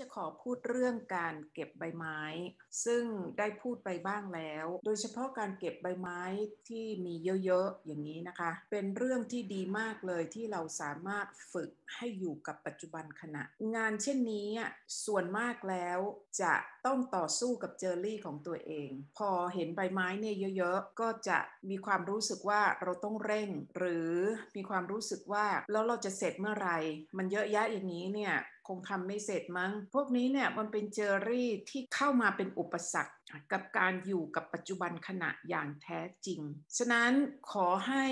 จะขอพูดเรื่องการเก็บใบไม้ ซึ่งได้พูดไปบ้างแล้ว โดยเฉพาะการเก็บใบไม้ที่มีเยอะๆอย่างนี้นะคะ เป็นเรื่องที่ดีมากเลยที่เราสามารถฝึกให้อยู่กับปัจจุบันขณะ งานเช่นนี้ส่วนมากแล้วจะต้องต่อสู้กับเจอรี่ของตัวเอง พอเห็นใบไม้เนี่ยเยอะๆ ก็จะมีความรู้สึกว่าเราต้องเร่ง หรือมีความรู้สึกว่าแล้วเราจะเสร็จเมื่อไหร่ มันเยอะแยะอย่างนี้เนี่ย คงทำไม่เสร็จมั้ง พวกนี้เนี่ยมันเป็นเจอรี่ที่เข้ามาเป็นอุปสรรคกับการอยู่กับปัจจุบันขณะอย่างแท้จริง ฉะนั้นขอให้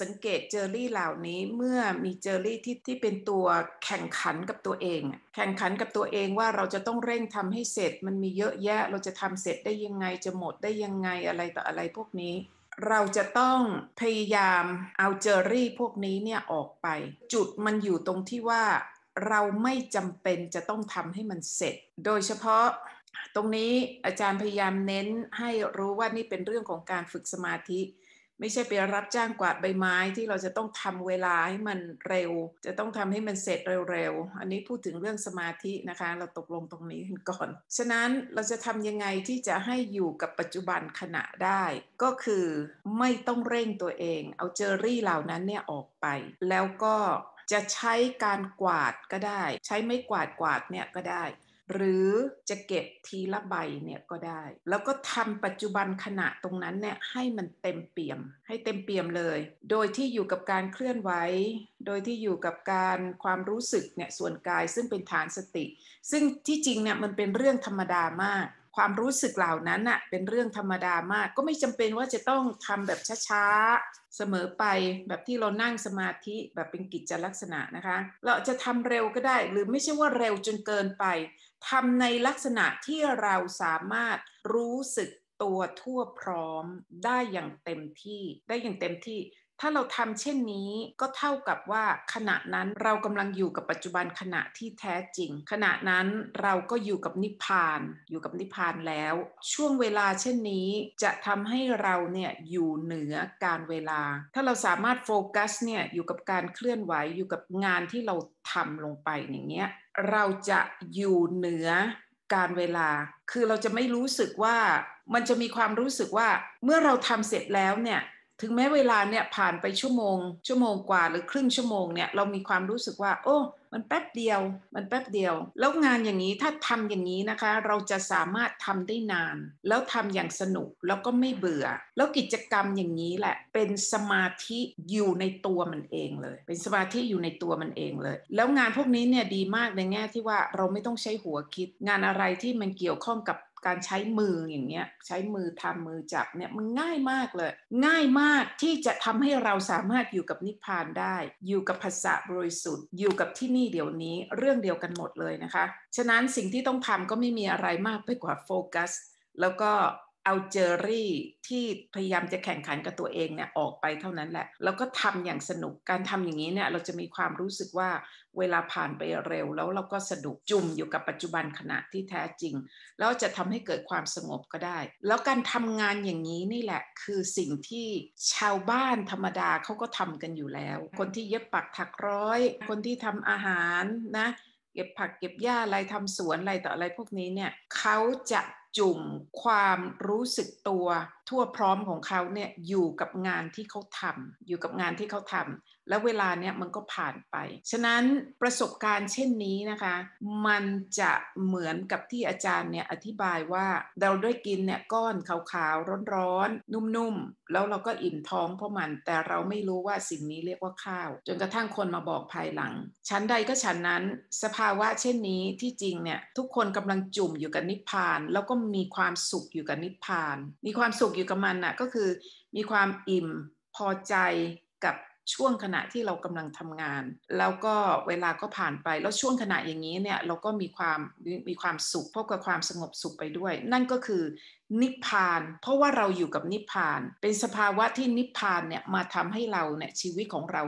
สังเกตเจอรี่เหล่านี้เมื่อมีเจอรี่ที่ที่เป็นตัวแข่งขันกับตัวเอง แข่งขันกับตัวเองว่าเราจะต้องเร่งทำให้เสร็จ มันมีเยอะแยะเราจะทำเสร็จได้ยังไงจะหมดได้ยังไงอะไรต่ออะไรพวกนี้เราจะต้องพยายามเอาเจอรี่พวกนี้เนี่ยออกไป จุดมันอยู่ตรงที่ว่า เราไม่จำเป็นจะต้องทำให้มันเสร็จ โดยเฉพาะตรงนี้อาจารย์พยายามเน้นให้รู้ว่านี่เป็นเรื่องของการฝึกสมาธิ ไม่ใช่ไปรับจ้างกวาดใบไม้ที่เราจะต้องทำเวลาให้มันเร็ว จะต้องทำให้มันเสร็จเร็วๆ อันนี้พูดถึงเรื่องสมาธินะคะ เราตกลงตรงนี้กันก่อน ฉะนั้นเราจะทำยังไงที่จะให้อยู่กับปัจจุบันขณะได้ ก็คือไม่ต้องเร่งตัวเอง เอาเจอรี่เหล่านั้นเนี่ยออกไป แล้วก็ จะใช้การกวาดก็ได้ ใช้ไม่กวาดกวาดเนี่ยก็ได้ หรือจะเก็บทีละใบเนี่ยก็ได้ แล้วก็ทำปัจจุบันขณะตรงนั้นเนี่ยให้มันเต็มเปี่ยม ให้เต็มเปี่ยมเลย โดยที่อยู่กับการเคลื่อนไหวโดยที่อยู่กับการความรู้สึกเนี่ยส่วนกายซึ่งเป็นฐานสติ ซึ่งที่จริงเนี่ยมันเป็นเรื่องธรรมดามาก ความรู้สึกเหล่านั้นอะเป็นเรื่องธรรมดามาก ก็ไม่จำเป็นว่าจะต้องทำแบบช้าๆ เสมอไปแบบที่เรานั่งสมาธิแบบเป็นกิจลักษณะนะคะ เราจะทำเร็วก็ได้ หรือไม่ใช่ว่าเร็วจนเกินไปทำในลักษณะที่เราสามารถรู้สึกตัวทั่วพร้อมได้อย่างเต็มที่ได้อย่างเต็มที่ ถ้าเราทำเช่นนี้ก็เท่ากับว่าขณะนั้นเรากำลังอยู่กับปัจจุบันขณะที่แท้จริง ขณะนั้นเราก็อยู่กับนิพพาน อยู่กับนิพพานแล้ว ช่วงเวลาเช่นนี้จะทำให้เราเนี่ยอยู่เหนือการเวลา ถ้าเราสามารถโฟกัสเนี่ยอยู่กับการเคลื่อนไหวอยู่กับงานที่เราทำลงไปอย่างเงี้ยเราจะอยู่เหนือการเวลา คือเราจะไม่รู้สึกว่ามันจะมีความรู้สึกว่าเมื่อเราทำเสร็จแล้วเนี่ย ถึงแม้เวลาเนี่ยผ่านไปชั่วโมง ชั่วโมงกว่าหรือครึ่งชั่วโมงเนี่ยเรามีความรู้สึกว่า โอ้ มันแป๊บเดียว มันแป๊บเดียว แล้วงานอย่างนี้ถ้าทำอย่างนี้นะคะ เราจะสามารถทำได้นาน แล้วทำอย่างสนุกแล้วก็ไม่เบื่อ แล้วกิจกรรมอย่างนี้แหละ เป็นสมาธิอยู่ในตัวมันเองเลย เป็นสมาธิอยู่ในตัวมันเองเลย แล้วงานพวกนี้เนี่ยดีมากในแง่ที่ว่าเราไม่ต้องใช้หัวคิด งานอะไรที่มันเกี่ยวข้องกับ การใช้มืออย่างเงี้ยใช้มือทำมือจับเนี่ยมันง่ายมากเลย ง่ายมากที่จะทำให้เราสามารถอยู่กับนิพพานได้ อยู่กับภาษาบริสุทธิ์ อยู่กับที่นี่เดี๋ยวนี้เรื่องเดียวกันหมดเลยนะคะ ฉะนั้นสิ่งที่ต้องทำก็ไม่มีอะไรมากไปกว่าโฟกัสแล้วก็ เอาเจอรี่ที่พยายามจะแข่งขันกับตัวเองเนี่ยออกไปเท่านั้นแหละ แล้วก็ทำอย่างสนุกการทำอย่างนี้เนี่ยเราจะมีความรู้สึกว่าเวลาผ่านไปเร็ว แล้วเราก็สนุกจุ่มอยู่กับปัจจุบันขณะที่แท้จริง แล้วจะทำให้เกิดความสงบก็ได้ แล้วการทำงานอย่างนี้นี่แหละคือสิ่งที่ชาวบ้านธรรมดาเขาก็ทำกันอยู่แล้ว คนที่เย็บปักถักร้อย คนที่ทำอาหารนะ เก็บผักเก็บหญ้าอะไรทำสวนอะไรต่ออะไรพวกนี้เนี่ยเขาจะจุ่มความรู้สึกตัวทั่วพร้อมของเขาเนี่ยอยู่กับงานที่เขาทำอยู่กับงานที่เขาทำ แล้วเวลาเนี่ยมันก็ผ่านไป ฉะนั้นประสบการณ์เช่นนี้นะคะ มันจะเหมือนกับที่อาจารย์เนี่ยอธิบายว่าเราได้กินเนี่ยก้อนขาวๆร้อนๆนุ่มๆ แล้วเราก็อิ่มท้องเพราะมัน แต่เราไม่รู้ว่าสิ่งนี้เรียกว่าข้าว จนกระทั่งคนมาบอกภายหลัง ชั้นใดก็ชั้นนั้น สภาวะเช่นนี้ที่จริงเนี่ยทุกคนกำลังจุ่มอยู่กับนิพพาน แล้วก็มีความสุขอยู่กับนิพพาน มีความสุขอยู่กับมันน่ะก็คือ มีความอิ่มพอใจกับ ช่วงขณะที่เรากำลังทำงาน แล้วก็เวลาก็ผ่านไป แล้วช่วงขณะอย่างนี้เนี่ยเราก็มีความมีความสุขพบกับความสงบสุขไปด้วย นั่นก็คือนิพพาน เพราะว่าเราอยู่กับนิพพาน เป็นสภาวะที่นิพพานเนี่ยมาทำให้เราเนี่ยชีวิตของเรา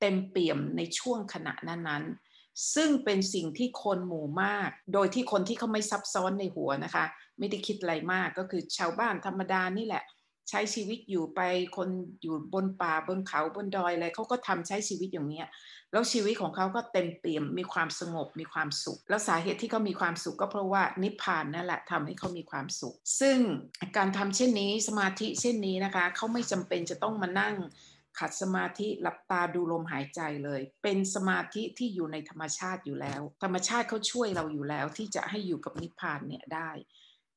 เต็มเปี่ยมในช่วงขณะนั้นๆ ซึ่งเป็นสิ่งที่คนหมู่มาก โดยที่คนที่เขาไม่ซับซ้อนในหัวนะคะ ไม่ได้คิดอะไรมากก็คือชาวบ้านธรรมดานี่แหละ ใช้ชีวิตอยู่ไปคนอยู่บนป่าบนเขาบนดอยอะไรเขาก็ทำใช้ชีวิตอย่างเนี้ยแล้วชีวิตของเขาก็เต็มเปี่ยมมีความสงบมีความสุข แล้วสาเหตุที่เขามีความสุขก็เพราะว่านิพพานนั่นแหละทำให้เขามีความสุข ซึ่งการทำเช่นนี้สมาธิเช่นนี้นะคะเขาไม่จำเป็นจะต้องมานั่งขัดสมาธิหลับตาดูลมหายใจเลย เป็นสมาธิที่อยู่ในธรรมชาติอยู่แล้ว ธรรมชาติเขาช่วยเราอยู่แล้วที่จะให้อยู่กับนิพพานเนี่ยได้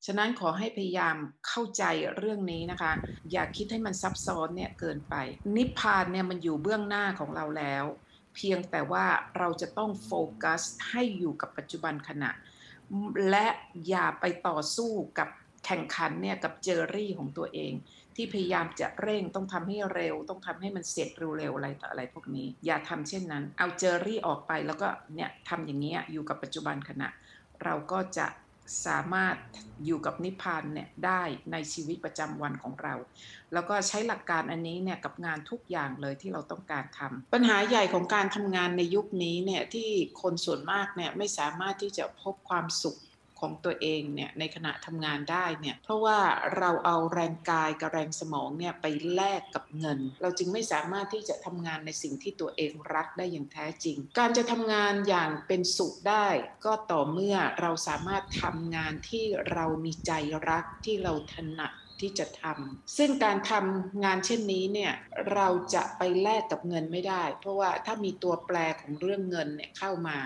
ฉะนั้นขอให้พยายามเข้าใจเรื่องนี้นะคะ อย่าคิดให้มันซับซ้อนเนี่ยเกินไป นิพพานเนี่ยมันอยู่เบื้องหน้าของเราแล้ว เพียงแต่ว่าเราจะต้องโฟกัสให้อยู่กับปัจจุบันขณะ และอย่าไปต่อสู้กับแข่งขันเนี่ยกับเจอรี่ของตัวเอง ที่พยายามจะเร่งต้องทำให้เร็ว ต้องทำให้มันเสร็จเร็วๆอะไรต่ออะไรพวกนี้ อย่าทำเช่นนั้น เอาเจอรี่ออกไปแล้วก็เนี่ยทำอย่างนี้อยู่กับปัจจุบันขณะ เราก็จะ สามารถอยู่กับนิพพานเนี่ยได้ในชีวิตประจำวันของเรา แล้วก็ใช้หลักการอันนี้เนี่ยกับงานทุกอย่างเลยที่เราต้องการทำปัญหาใหญ่ของการทำงานในยุคนี้เนี่ยที่คนส่วนมากเนี่ยไม่สามารถที่จะพบความสุข ของตัวเองเนี่ยในขณะทำงานได้เนี่ยเพราะว่าเราเอาแรงกายกับแรงสมองเนี่ยไปแลกกับเงิน เราจึงไม่สามารถที่จะทำงานในสิ่งที่ตัวเองรักได้อย่างแท้จริง การจะทำงานอย่างเป็นสุขได้ ก็ต่อเมื่อเราสามารถทำงานที่เรามีใจรักที่เราถนัดที่จะทำซึ่งการทำงานเช่นนี้เนี่ยเราจะไปแลกกับเงินไม่ได้ เพราะว่าถ้ามีตัวแปรของเรื่องเงินเนี่ยเข้ามา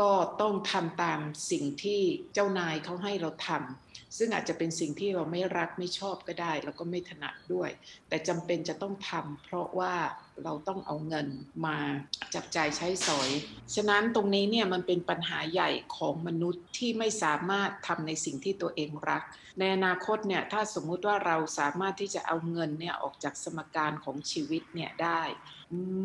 ก็ต้องทำตามสิ่งที่เจ้านายเขาให้เราทำซึ่งอาจจะเป็นสิ่งที่เราไม่รักไม่ชอบก็ได้ แล้วก็ไม่ถนัดด้วย แต่จำเป็นจะต้องทำเพราะว่า เราต้องเอาเงินมาจับจ่ายใช้สอย ฉะนั้นตรงนี้เนี่ยมันเป็นปัญหาใหญ่ของมนุษย์ที่ไม่สามารถทำในสิ่งที่ตัวเองรัก ในอนาคตเนี่ยถ้าสมมุติว่าเราสามารถที่จะเอาเงินเนี่ยออกจากสมการของชีวิตเนี่ยได้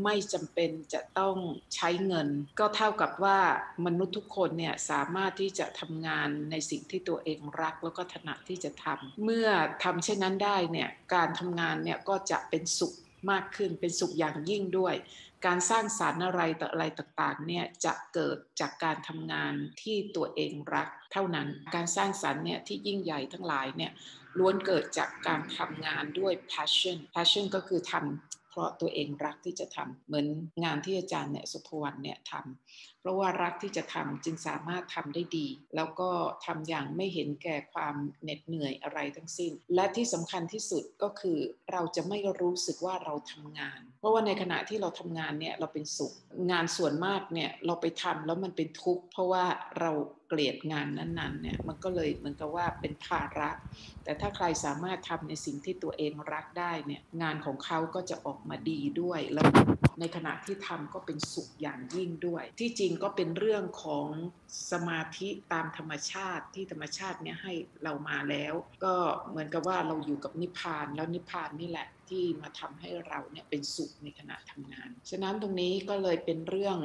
ไม่จำเป็นจะต้องใช้เงิน ก็เท่ากับว่ามนุษย์ทุกคนเนี่ยสามารถที่จะทำงานในสิ่งที่ตัวเองรักแล้วก็ถนัดที่จะทำเมื่อทำเช่นนั้นได้เนี่ยการทำงานเนี่ยก็จะเป็นสุข มากขึ้นเป็นสุขอย่างยิ่งด้วย การสร้างสารรค์อะไรต่ออะไรต่างๆเนี่ยจะเกิดจากการทำงานที่ตัวเองรัก เท่านั้นการสร้างสารรค์เนี่ยที่ยิ่งใหญ่ทั้งหลายเนี่ยล้วนเกิดจากการทำงานด้วย passion passion ก็คือทำเพราะตัวเองรักที่จะทำเหมือนงานที่อาจารย์เนี่ยสุภวรรณเนี่ยทำเพราะว่ารักที่จะทำจึงสามารถทำได้ดี แล้วก็ทำอย่างไม่เห็นแก่ความเหน็ดเหนื่อยอะไรทั้งสิ้น และที่สำคัญที่สุดก็คือเราจะไม่รู้สึกว่าเราทำงาน เพราะว่าในขณะที่เราทำงานเนี่ยเราเป็นสุข งานส่วนมากเนี่ยเราไปทำแล้วมันเป็นทุกข์เพราะว่าเราเกลียดงานนั้นๆเนี่ยมันก็เลยเหมือนกับว่าเป็นภาระ แต่ถ้าใครสามารถทำในสิ่งที่ตัวเองรักได้เนี่ยงานของเขาก็จะออกมาดีด้วย แล้วในขณะที่ทำก็เป็นสุขอย่างยิ่งด้วย ที่จริงก็เป็นเรื่องของสมาธิตามธรรมชาติที่ธรรมชาติเนี่ยให้เรามาแล้ว ก็เหมือนกับว่าเราอยู่กับนิพพานแล้วนิพพานนี่แหละ ที่มาทำให้เราเนี่ยเป็นสุขในขณะทำงาน ฉะนั้นตรงนี้ก็เลยเป็นเรื่อง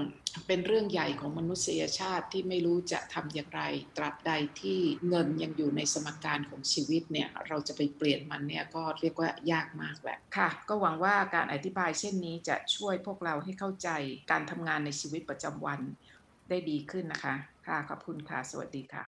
เป็นเรื่องใหญ่ของมนุษยชาติที่ไม่รู้จะทำอย่างไร ตราบใดที่เงินยังอยู่ในสมการของชีวิตเนี่ยเราจะไปเปลี่ยนมันเนี่ยก็เรียกว่ายากมากแหละค่ะ ก็หวังว่าการอธิบายเช่นนี้จะช่วยพวกเราให้เข้าใจการทำงานในชีวิตประจำวันได้ดีขึ้นนะคะ ค่ะ ขอบคุณค่ะ สวัสดีค่ะ